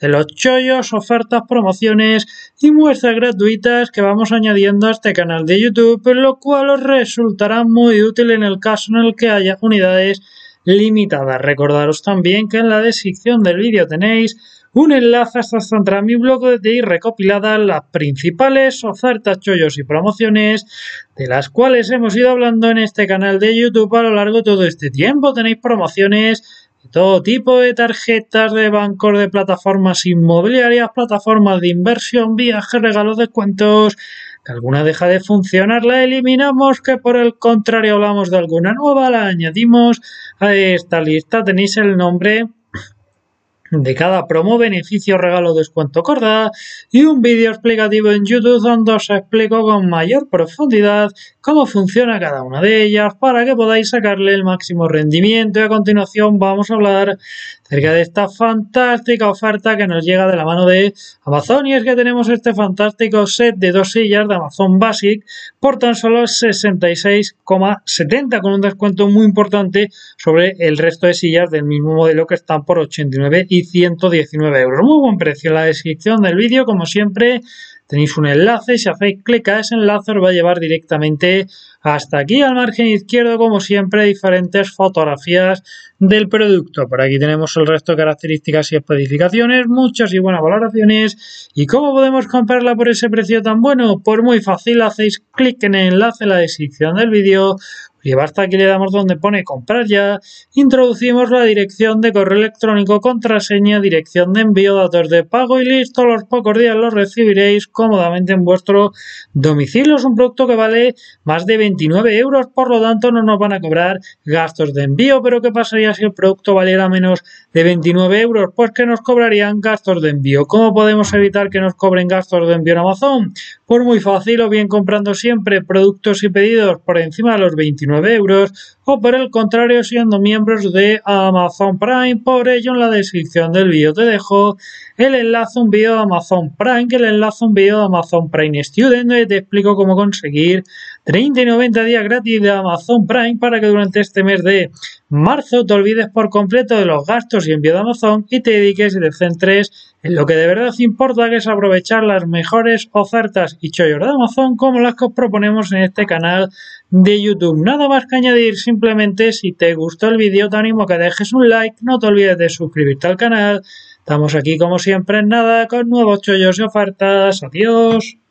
de los chollos, ofertas, promociones y muestras gratuitas que vamos añadiendo a este canal de YouTube, lo cual os resultará muy útil en el caso en el que haya unidades limitadas. Recordaros también que en la descripción del vídeo tenéis un enlace hasta mi blog de TI recopiladas las principales ofertas, chollos y promociones de las cuales hemos ido hablando en este canal de YouTube a lo largo de todo este tiempo. Tenéis promociones todo tipo de tarjetas de bancos, de plataformas inmobiliarias, plataformas de inversión, viajes, regalos, descuentos, que alguna deja de funcionar, la eliminamos, que por el contrario hablamos de alguna nueva, la añadimos a esta lista. Tenéis el nombre de cada promo, beneficio, regalo, descuento, corda y un vídeo explicativo en YouTube donde os explico con mayor profundidad cómo funciona cada una de ellas para que podáis sacarle el máximo rendimiento. Y a continuación vamos a hablar acerca de esta fantástica oferta que nos llega de la mano de Amazon. Y es que tenemos este fantástico set de dos sillas de Amazon Basic por tan solo 66,70 con un descuento muy importante sobre el resto de sillas del mismo modelo que están por 89 y 119 euros. Muy buen precio en la descripción del vídeo como siempre tenéis un enlace, si hacéis clic a ese enlace os va a llevar directamente hasta aquí al margen izquierdo, como siempre, diferentes fotografías del producto. Por aquí tenemos el resto de características y especificaciones, muchas y buenas valoraciones. ¿Y cómo podemos comprarla por ese precio tan bueno? Pues muy fácil, hacéis clic en el enlace en la descripción del vídeo, y basta aquí le damos donde pone comprar ya, introducimos la dirección de correo electrónico, contraseña, dirección de envío, datos de pago y listo, los pocos días los recibiréis cómodamente en vuestro domicilio. Es un producto que vale más de 29 euros, por lo tanto no nos van a cobrar gastos de envío, pero ¿qué pasaría si el producto valiera menos de 29 euros? Pues que nos cobrarían gastos de envío. ¿Cómo podemos evitar que nos cobren gastos de envío en Amazon? Pues muy fácil, o bien comprando siempre productos y pedidos por encima de los 29 euros o por el contrario siendo miembros de Amazon Prime. Por ello en la descripción del vídeo te dejo el enlace un vídeo de Amazon Prime, que el enlace un vídeo de Amazon Prime Student donde te explico cómo conseguir 30 y 90 días gratis de Amazon Prime para que durante este mes de marzo te olvides por completo de los gastos y envío de Amazon y te dediques y te centres en lo que de verdad importa que es aprovechar las mejores ofertas y chollos de Amazon como las que os proponemos en este canal de YouTube. Nada más que añadir, simplemente si te gustó el vídeo te animo a que dejes un like, no te olvides de suscribirte al canal. Estamos aquí como siempre en nada con nuevos chollos y ofertas. Adiós.